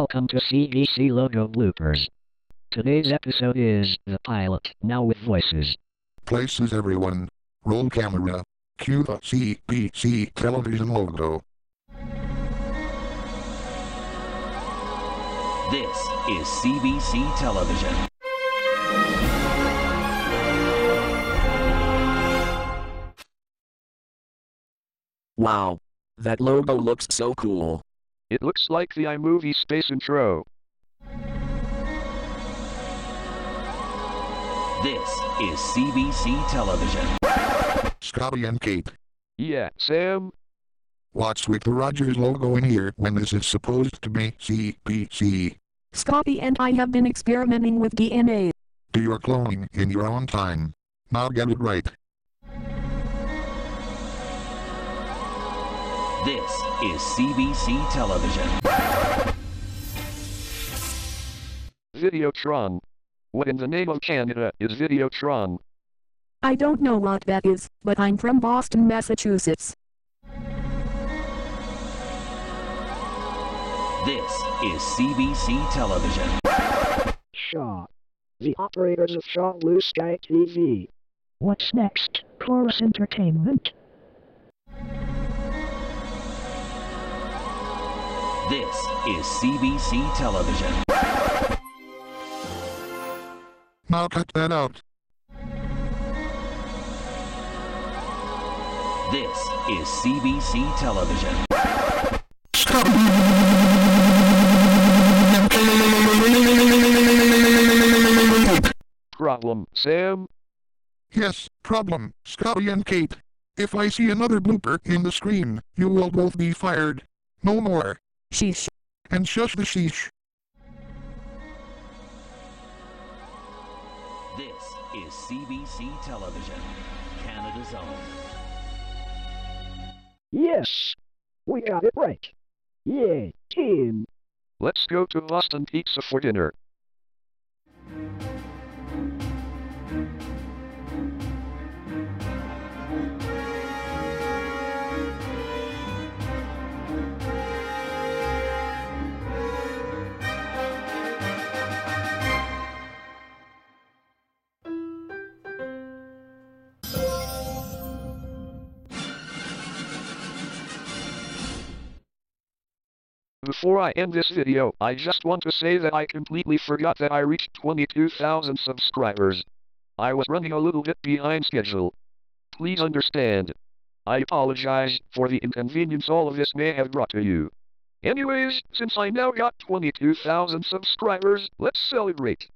Welcome to CBC Logo Bloopers. Today's episode is The Pilot, now with voices. Places everyone. Roll camera. Cue the CBC television logo. This is CBC Television. Wow. That logo looks so cool. It looks like the iMovie space intro. This is CBC Television. Scotty and Kate. Yeah, Sam? What's with the Rogers logo in here when this is supposed to be CBC? Scotty and I have been experimenting with DNA. Do your cloning in your own time. Now get it right. This is CBC Television. Videotron. What in the name of Canada is Videotron? I don't know what that is, but I'm from Boston, Massachusetts. This is CBC Television. Shaw. The operators of Shaw Blue Sky TV. What's next? Corus Entertainment. This is CBC Television. Now cut that out. This is CBC Television. Problem, Sam? Yes, problem. Scotty and Kate. If I see another blooper in the screen, you will both be fired. No more. Sheesh. And shush the sheesh. This is CBC Television. Canada's own. Yes! We got it right. Yeah, team. Let's go to Boston Pizza for dinner. Before I end this video, I just want to say that I completely forgot that I reached 22,000 subscribers. I was running a little bit behind schedule. Please understand. I apologize for the inconvenience all of this may have brought to you. Anyways, since I now got 22,000 subscribers, let's celebrate.